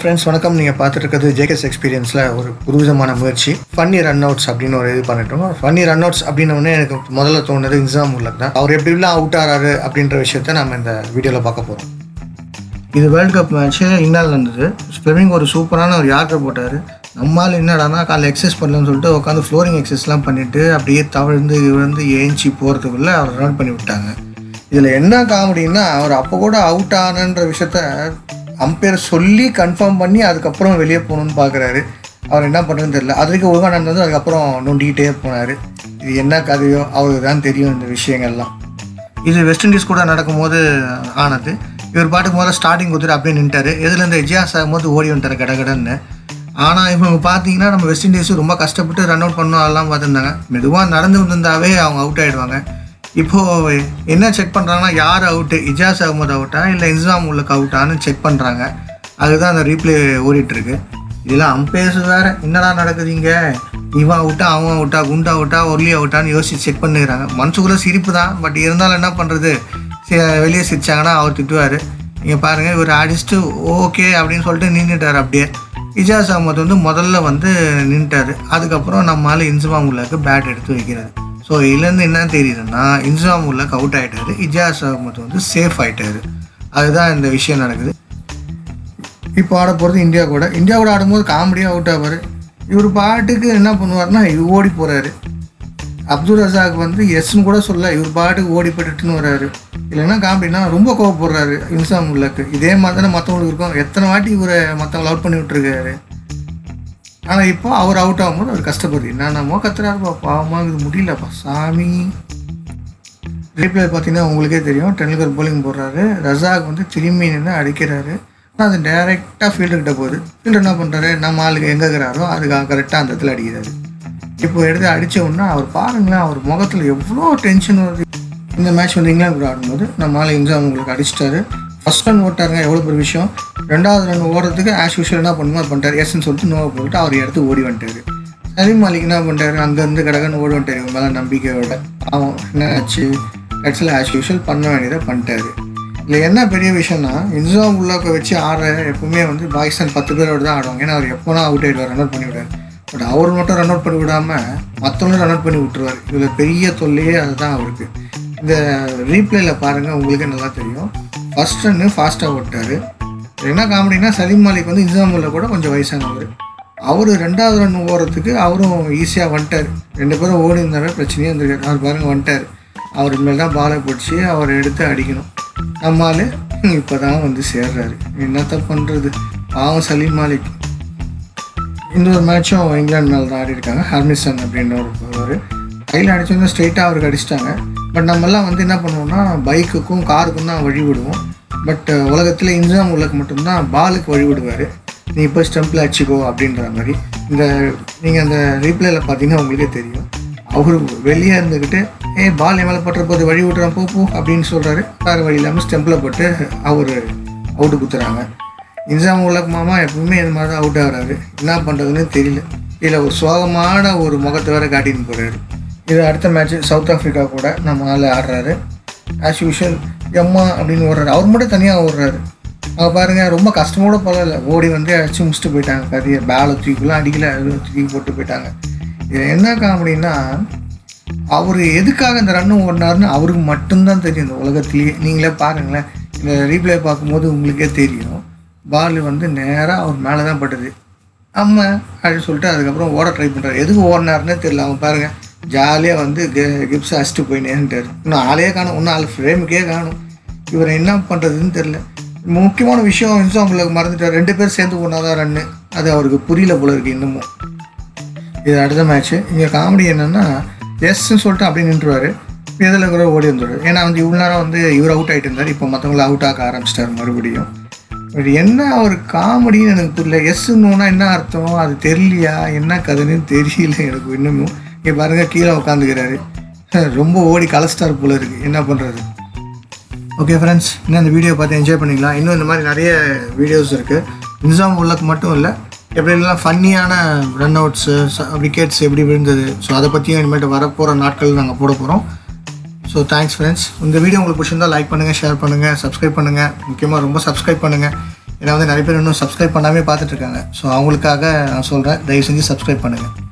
Friends வணக்கம். நீங்கள் பார்த்துருக்கிறது JK's எக்ஸ்பீரியன்ஸில் ஒரு புதுவிதமான முயற்சி. ஃபன்னி ரன் அவுட்ஸ் அப்படின்னு ஒரு இது பண்ணிட்டோம். ஃபன்னி ரன் அவுட்ஸ் அப்படின்னோடனே எனக்கு முதல்ல தோணுது இன்சாம் உள்ள தான். அவர் எப்படிலாம் அவுட் ஆறாரு அப்படின்ற விஷயத்த நம்ம இந்த வீடியோவில் பார்க்க போகிறோம் இது வேர்ல்டு கப் மேட்ச்சு இன்னால் இருந்தது. ஸ்பெமிங் ஒரு சூப்பரான ஒரு யார்டர் போட்டார். நம்மால் என்னடானா காலைல எக்ஸசைஸ் பண்ணலன்னு சொல்லிட்டு உட்காந்து ஃப்ளோரிங் எக்ஸசைஸ்லாம் பண்ணிவிட்டு அப்படியே தவிழ்ந்து விழுந்து ஏஞ்சி போகிறதுக்குள்ளே அவர் ரன் பண்ணி விட்டாங்க இதில் என்ன காமெடின்னா அவர் அப்போ கூட அவுட் ஆனன்ற விஷயத்த அம்பையர் சொல்லி கன்ஃபார்ம் பண்ணி அதுக்கப்புறம் வெளியே போகணுன்னு பார்க்குறாரு அவர் என்ன பண்ணுறதுன்னு தெரியல. அது வரைக்கும் ஒழுங்காக நடந்தது அதுக்கப்புறம் நோண்டிக்கிட்டே போனார். இது என்ன கதையோ அவருக்கு தான் தெரியும் இந்த விஷயங்கள்லாம். இது வெஸ்ட் இண்டீஸ் கூட நடக்கும்போது ஆனது. இவர் பாட்டுக்கு முதல்ல ஸ்டார்டிங் கொடுத்துட்டு அப்படியே நின்ட்டார் இதில் இந்த இஜியாஸ் ஆகும்போது ஓடி வந்துட்டார் கடகடன்னு. ஆனால் இவங்க பார்த்தீங்கன்னா நம்ம வெஸ்ட் இண்டீஸ் ரொம்ப கஷ்டப்பட்டு ரன் அவுட் பண்ணோம் அதெல்லாம் பார்த்துருந்தாங்க மெதுவாக நடந்து வந்திருந்தாவே அவங்க அவுட் ஆகிடுவாங்க இப்போது என்ன செக் பண்ணுறாங்கன்னா யார் அவுட்டு இஜாஸ் அகமது அவுட்டா இல்லை இன்சாம் உள்ளக்கு அவுட்டான்னு செக் பண்ணுறாங்க அதுதான் அந்த ரீப்ளே ஓடிட்டுருக்கு. இதெல்லாம் அம்பேர்ஸ் வேறு. என்னடா நடக்குதுங்க இவன் அவுட்டா அவன் அவுட்டா குண்டா அவுட்டா ஒர்லி அவுட்டான்னு யோசிச்சு செக் பண்ணுறாங்க மனசுக்குள்ள சிரிப்பு தான். பட் இருந்தாலும் என்ன பண்ணுறது வெளியே சிரிச்சாங்கன்னா அவர் திட்டுவார். நீங்கள் பாருங்கள் இவர் அடிச்சுட்டு ஓகே அப்படின்னு சொல்லிட்டு நின்றுட்டார் அப்படியே. இஜாஸ் அகமது வந்து முதல்ல வந்து நின்றுட்டார் அதுக்கப்புறம் நம்மளால் இன்சுமாம் உள்ளக்கு பேட் எடுத்து வைக்கிறாரு ஸோ இதுலேருந்து என்ன தெரியுதுன்னா இன்சாம் உள்ளக்கு அவுட் ஆகிட்டாரு இஜாஸ் அகமது வந்து சேஃப் ஆகிட்டாரு அதுதான் இந்த விஷயம் நடக்குது. இப்போ ஆட போகிறது இந்தியா கூட. இந்தியா கூட ஆடும்போது காமெடியாக அவுட் ஆவார். இவர் பாட்டுக்கு என்ன பண்ணுவார்னா இவர் ஓடி போகிறாரு அப்துல் ரசாக் வந்து எஸ்ன்னு கூட சொல்ல இவர் பாட்டுக்கு ஓடி போட்டுட்டுன்னு வர்றாரு இல்லைன்னா காமெடினா ரொம்ப கோவப்படுறாரு இன்சாம் உள்ளக்கு இதே மாதிரி தானே மற்றவங்களுக்கு இருக்கும். எத்தனை வாட்டி இவரை மற்றவங்களை அவுட் பண்ணி விட்டுருக்காரு. ஆனால் இப்போ அவர் அவுட் ஆகும்போது அவர் கஷ்டப்படுது. என்னென்னமோ கத்துறாருப்பா பாவமாக இது முடியலப்பா. சாமி. ரீப்ளே பார்த்தீங்கன்னா உங்களுக்கே தெரியும். டெண்டுல்கர் போலிங் போடுறாரு. ரசாக் வந்து திரும்பி நின்று அடிக்கிறாரு. ஆனால் அது டைரெக்டாக ஃபீல்டுக்கிட்ட போகுது. ஃபீல்டு என்ன பண்ணுறாரு நம்ம ஆளுக்கு எங்கே இருக்கிறாரோ அதுக்காக கரெக்டாக அந்த இடத்துல அடிக்கிறாரு. இப்போ எடுத்து அடித்த உடனே அவர் பாருங்களேன் அவர் முகத்தில் எவ்வளோ டென்ஷன் வருது. இந்த மேட்ச் வந்து இங்கிலாந்து கூட ஆடும்போது நம்ம ஆள் இன்சாம் உங்களுக்கு அடிச்சிட்டாரு. ஃபஸ்ட் ரன் ஓட்டாருங்க எவ்வளோ பெரிய விஷயம்? ரெண்டாவது ரன் ஓடுறதுக்கு ஆஸ் யூஷுவல் என்ன பண்ணுமோ பண்ணிட்டார். எஸ்ன்னு சொல்லிட்டு நோவை போட்டு அவர் எடுத்து ஓடி வந்துட்டாரு. சலீம் மாலிக் என்ன பண்ணிட்டாரு? அங்கேருந்து கடகன்னு ஓடி வந்துட்டார். இவங்க மேலே நம்பிக்கையோட. அவன் என்ன ஆச்சு? கட்சியில் ஆஸ் யூஷுவல் பண்ண வேண்டியதை பண்ணிட்டாரு. இதில் என்ன பெரிய விஷயம்னா இன்சாம் உள்ளாக்க வச்சு ஆடுற எப்பவுமே வந்து பாகிஸ்தான் பத்து பேரோட தான் ஆடுவாங்க. ஏன்னா அவர் எப்போனா அவுட் ஆகிடுவார் ரன் அவுட் பண்ணிவிடுவார் பட் அவர் மட்டும் ரன் அவுட் பண்ணி விடாமல் மற்றவங்களும் ரன் அவுட் பண்ணி விட்டுருவார். இதில் பெரிய தொல்லையே அதுதான் அவருக்கு. இந்த ரீப்ளேல பாருங்கள் உங்களுக்கே நல்லா தெரியும். ஃபர்ஸ்ட் ரன்னு ஃபாஸ்ட்டாக ஓட்டார் என்ன காமெடினா சலீம் மாலிக் வந்து இன்சாமுல்ல கூட கொஞ்சம் வயசானவர். அவர் ரெண்டாவது ரன் ஓடுறதுக்கு அவரும் ஈஸியாக வந்துட்டார். ரெண்டு பேரும் ஓடி இருந்தாவே பிரச்சனையே இருந்திருக்காரு அவர் பாருங்க வந்துட்டார். அவர் மேலே தான் பாலை பிடிச்சி அவர் எடுத்து அடிக்கணும். நம்மால் இப்போ தான் வந்து சேர்றாரு. என்னத்த பண்ணுறது பாவம் சலீம் மாலிக். இன்னொரு மேட்சும் இங்கிலாந்து மேலே தான் ஆடி இருக்காங்க ஹர்மிசன் அப்படின்ற ஒரு ஒரு கையில் அடிச்சிருந்தா ஸ்ட்ரெயிட்டாக அவருக்கு அடிச்சிட்டாங்க. பட் நம்மெல்லாம் வந்து என்ன பண்ணுவோம்னா பைக்குக்கும் காருக்கும் தான் வழி விடுவோம் பட் உலகத்தில் இன்ஜாம் உள்ளக்கு மட்டும்தான் பாலுக்கு வழி விடுவார் நீ இப்போ ஸ்டம்பில் அடிச்சிக்கோ அப்படின்ற மாதிரி. இந்த நீங்கள் அந்த ரீப்ளேல பார்த்தீங்கன்னா உங்களுக்கே தெரியும். அவர் வெளியே இருந்துக்கிட்டு ஏ பால் என் மேலே பட்டுற போது வழி விட்டுறான் போ போ அப்படின்னு சொல்கிறாரு வேறு வழி இல்லாமல் ஸ்டெம்பில் போட்டு அவர் அவுட்டு குத்துறாங்க. இன்சாம் உலக் மாமா எப்பவுமே இது மாதிரி தான் அவுட் ஆகிறாரு. என்ன பண்ணுறதுன்னு தெரியல. இதில் ஒரு சோகமான ஒரு முகத்தை வேறு காட்டின்னு போகிறாரு இது அடுத்த மேட்ச் சவுத் ஆஃப்ரிக்கா கூட நம்ம ஆள் ஆடுறாரு. ஆஸ் யூஷுவல் எம்மா அப்படின்னு ஓடுறாரு. அவர் மட்டும் தனியாக ஓடுறாரு. அவங்க பாருங்கள் ரொம்ப கஷ்டமோட பரவாயில்ல ஓடி வந்து அடிச்சு முடிச்சுட்டு போயிட்டாங்க. கதையை பேலை தூக்கிலாம் அடிக்கல தூக்கி போட்டு போயிட்டாங்க. இது என்ன காமெடின்னா அவர் எதுக்காக இந்த ரன்னு ஓடினாருன்னு அவருக்கு மட்டும்தான் தெரியும் இந்த உலகத்திலேயே. நீங்களே பாருங்களேன். இந்த ரீப்ளே பார்க்கும்போது உங்களுக்கே தெரியும். பால் வந்து நேராக அவர் மேலே தான் பட்டுது. அம்மா அப்படின்னு சொல்லிட்டு அதுக்கப்புறம் ஓட ட்ரை பண்ணுறாரு எதுக்கு ஓடினாருன்னே தெரியல. அவன் பாருங்கள் ஜாலியாக வந்து கிப்ஸ் அடிச்சுட்டு போயினேன்ட்டார். இன்னும் ஆளே காணும். இன்னும் ஆள் ஃப்ரேமுக்கே காணும். இவர் என்ன பண்ணுறதுன்னு தெரில முக்கியமான விஷயம் இன்னும் அவங்களுக்கு மறந்துட்டார். ரெண்டு பேர் சேர்ந்து போனாதான் ரன்னு அது அவருக்கு புரியல போல இருக்கு இன்னமும். இது அடுத்த மேட்ச்சு இங்கே காமெடி என்னென்னா எஸ்ன்னு சொல்லிட்டு அப்படியே நின்றுவார். இதில் கூட ஓடி வந்துடுவார் ஏன்னா வந்து இவ்வளோ நேரம் வந்து இவர் அவுட் ஆகிட்டு இருந்தார். இப்போ மற்றவங்கள அவுட் ஆக்க ஆரம்பிச்சிட்டார் மறுபடியும். பட் என்ன அவர் காமெடின்னு எனக்கு புரியல. எஸ்ன்னு என்ன அர்த்தம்? அது தெரியலையா? என்ன கதைன்னு தெரியல எனக்கு இன்னமும். இங்கே பாருங்கள் கீழே உட்காந்துக்கிறாரு ரொம்ப ஓடி கலஸ்டார் போல இருக்குது என்ன பண்ணுறது ஓகே ஃப்ரெண்ட்ஸ் இன்னும் இந்த வீடியோ பார்த்து என்ஜாய் பண்ணிக்கலாம். இன்னும் இந்த மாதிரி நிறைய வீடியோஸ் இருக்குது நிசாம் உள்ளக்கு மட்டும் இல்லை எப்படிலாம் ஃபன்னியான ரன் அவுட்ஸு விக்கெட்ஸ் எப்படி விழுந்தது? ஸோ அதை பற்றியும் இனிமேட்டு வரப்போகிற நாட்கள் நாங்கள் போட போகிறோம் ஸோ தேங்க்ஸ் ஃப்ரெண்ட்ஸ் இந்த வீடியோ உங்களுக்கு பிடிச்சிருந்தா லைக் பண்ணுங்கள் ஷேர் பண்ணுங்கள் சப்ஸ்கிரைப் பண்ணுங்கள் முக்கியமாக ரொம்ப சப்ஸ்கிரைப் பண்ணுங்கள் ஏன்னா வந்து நிறைய பேர் இன்னும் சப்ஸ்கிரைப் பண்ணாமே பார்த்துட்ருக்காங்க ஸோ அவங்களுக்காக நான் சொல்கிறேன் தயவு செஞ்சு சப்ஸ்கிரைப் பண்ணுங்கள்